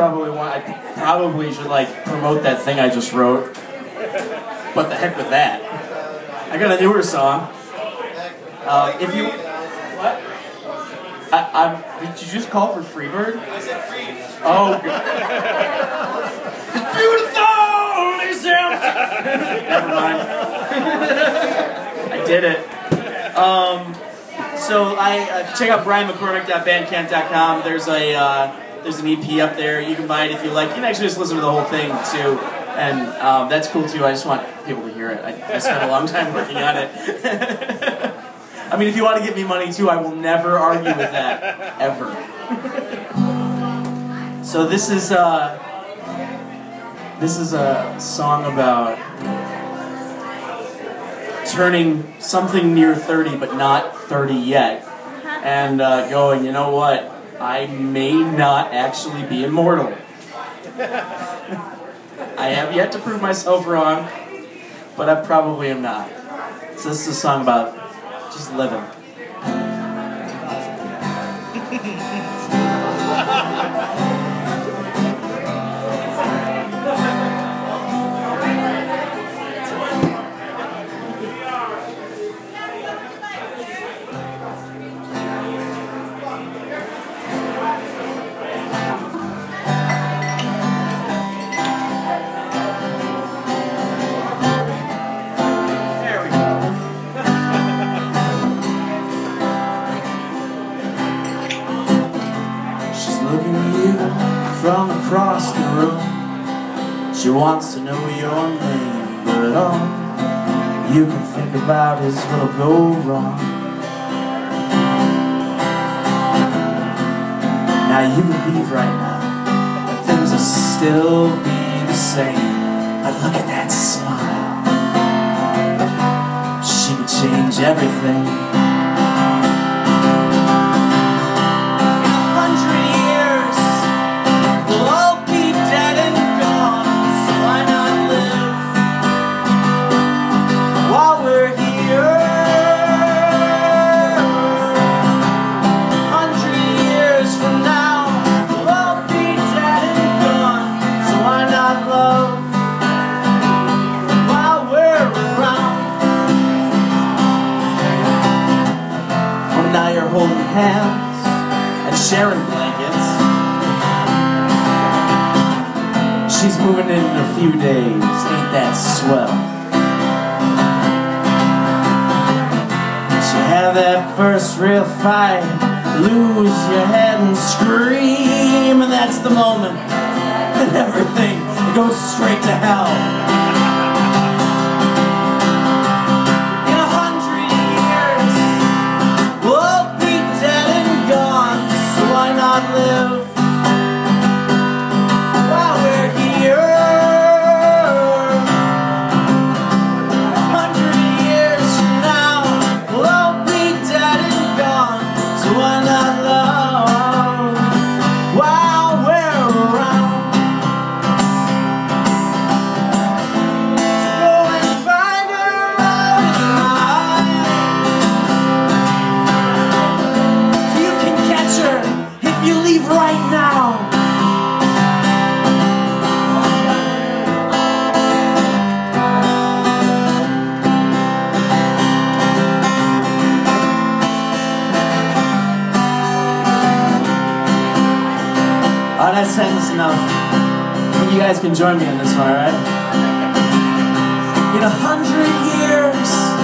probably want. I probably should like promote that thing I just wrote. What the heck with that? I got a newer song. Uh, if you what? I, I'm. Did you just call for Freebird? I said free. Oh. it's beautiful. It's empty. Never mind. I did it. Um. So I uh, check out brianmccormick.bandcamp.com. There's a uh, there's an EP up there. You can buy it if you like. You can actually just listen to the whole thing too, and um, that's cool too. I just want people to hear it. I, I spent a long time working on it. I mean, if you want to give me money too, I will never argue with that ever. so this is uh, this is a song about turning something near 30 but not 30 yet and uh, going you know what i may not actually be immortal. I have yet to prove myself wrong but i probably am not. So this is a song about just living She wants to know your name, but all you can think about is what'll go wrong. Now you can leave right now, but things will still be the same. But look at that smile. She could change everything. Holding hands and sharing blankets. She's moving in in a few days. Ain't that swell? You have that first real fight, lose your head and scream, and that's the moment that everything goes straight to hell. Oh, that's sentence enough. You guys can join me on this one, alright? In a hundred years,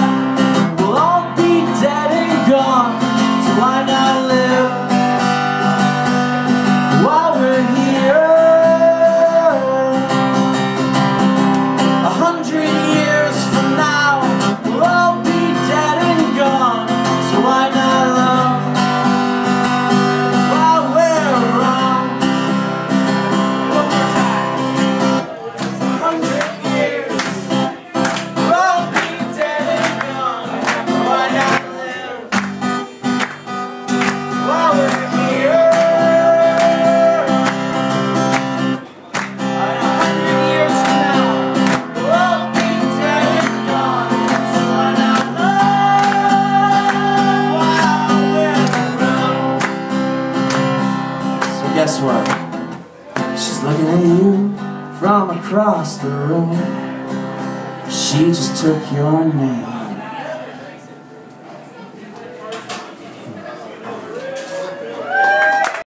across the room. She just took your name